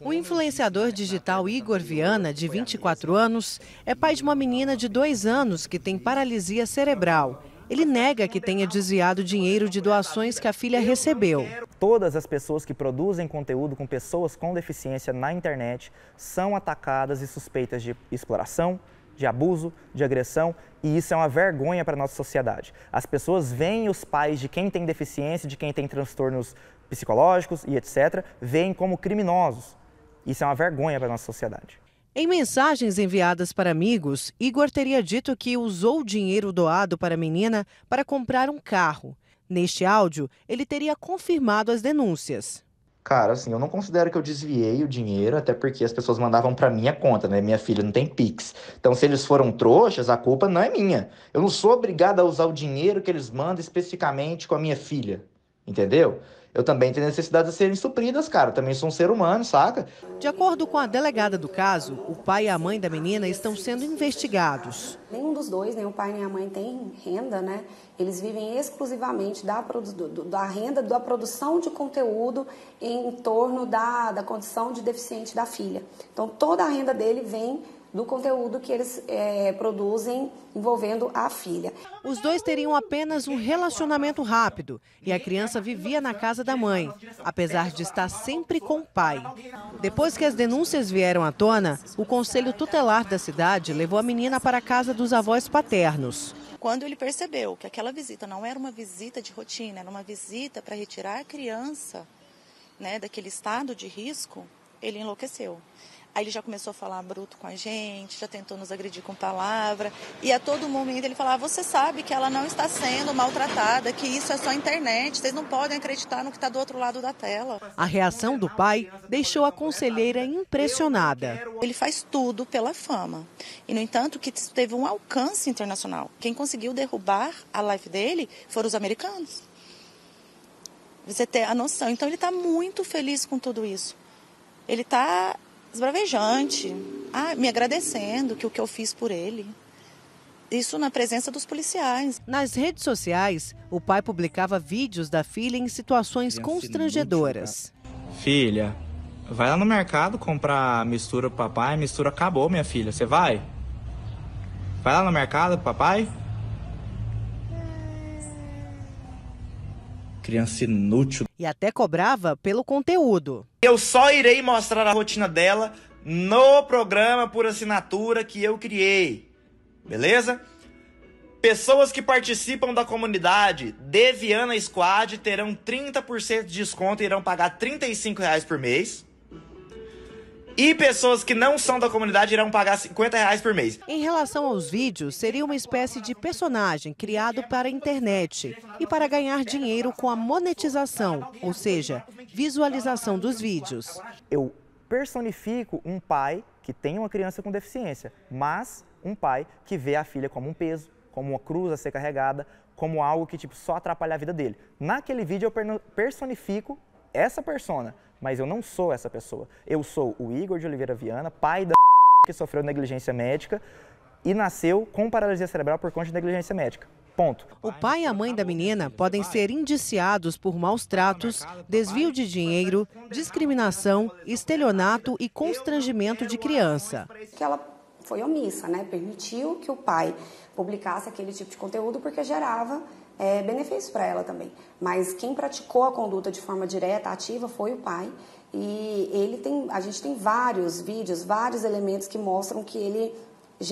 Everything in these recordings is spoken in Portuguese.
O influenciador digital Igor Viana, de 24 anos, é pai de uma menina de dois anos que tem paralisia cerebral. Ele nega que tenha desviado dinheiro de doações que a filha recebeu. Todas as pessoas que produzem conteúdo com pessoas com deficiência na internet são atacadas e suspeitas de exploração, de abuso, de agressão, e isso é uma vergonha para a nossa sociedade. As pessoas veem os pais de quem tem deficiência, de quem tem transtornos psicológicos e etc., veem como criminosos. Isso é uma vergonha para a nossa sociedade. Em mensagens enviadas para amigos, Igor teria dito que usou o dinheiro doado para a menina para comprar um carro. Neste áudio, ele teria confirmado as denúncias. Cara, assim, eu não considero que eu desviei o dinheiro, até porque as pessoas mandavam para minha conta, né? Minha filha não tem Pix. Então, se eles foram trouxas, a culpa não é minha. Eu não sou obrigado a usar o dinheiro que eles mandam especificamente com a minha filha. Entendeu? eu também tenho necessidades de serem supridas, cara. Eu também sou um ser humano, saca? De acordo com a delegada do caso, o pai e a mãe da menina estão sendo investigados. Nenhum dos dois, nem o pai nem a mãe, tem renda, né? Eles vivem exclusivamente da, da renda da produção de conteúdo em torno da, da condição de deficiente da filha. Então, toda a renda dele vem do conteúdo que eles é, produzem envolvendo a filha. Os dois teriam apenas um relacionamento rápido e a criança vivia na casa da mãe, apesar de estar sempre com o pai. Depois que as denúncias vieram à tona, o conselho tutelar da cidade levou a menina para a casa dos avós paternos. Quando ele percebeu que aquela visita não era uma visita de rotina, era uma visita para retirar a criança né, daquele estado de risco, ele enlouqueceu. Aí ele já começou a falar bruto com a gente, já tentou nos agredir com palavra. E a todo momento ele falava: Você sabe que ela não está sendo maltratada, que isso é só internet, vocês não podem acreditar no que está do outro lado da tela. A reação do pai deixou a conselheira impressionada. Ele faz tudo pela fama. E, no entanto, que teve um alcance internacional. Quem conseguiu derrubar a live dele foram os americanos. Você ter a noção. Então, ele está muito feliz com tudo isso. Ele está esbravejante, ah, me agradecendo que o que eu fiz por ele. Isso na presença dos policiais. Nas redes sociais, o pai publicava vídeos da filha em situações constrangedoras. Filha, vai lá no mercado comprar mistura pro papai, mistura acabou, minha filha. Você vai? Vai lá no mercado, papai? Criança inútil. E até cobrava pelo conteúdo. Eu só irei mostrar a rotina dela no programa por assinatura que eu criei. Beleza? Pessoas que participam da comunidade Deviana Squad terão 30% de desconto e irão pagar R$ 35 por mês. E pessoas que não são da comunidade irão pagar 50 reais por mês. Em relação aos vídeos, seria uma espécie de personagem criado para a internet e para ganhar dinheiro com a monetização, ou seja, visualização dos vídeos. Eu personifico um pai que tem uma criança com deficiência, mas um pai que vê a filha como um peso, como uma cruz a ser carregada, como algo que tipo só atrapalha a vida dele. Naquele vídeo eu personifico essa persona, mas eu não sou essa pessoa. Eu sou o Igor de Oliveira Viana, pai da que sofreu negligência médica e nasceu com paralisia cerebral por conta de negligência médica. Ponto. O pai e a mãe da menina podem ser indiciados por maus tratos, desvio de dinheiro, discriminação, estelionato e constrangimento de criança. Que ela foi omissa, né? Permitiu que o pai publicasse aquele tipo de conteúdo porque gerava é, benefício para ela também. Mas quem praticou a conduta de forma direta, ativa, foi o pai. E ele tem, a gente tem vários vídeos, vários elementos que mostram que ele,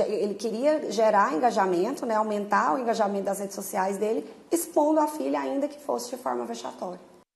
ele queria gerar engajamento, né, aumentar o engajamento das redes sociais dele, expondo a filha ainda que fosse de forma vexatória.